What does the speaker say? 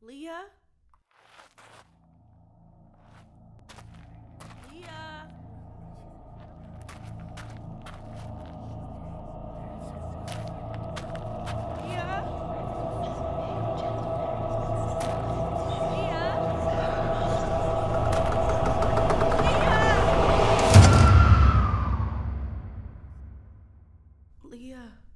Leah? Leah? Leah.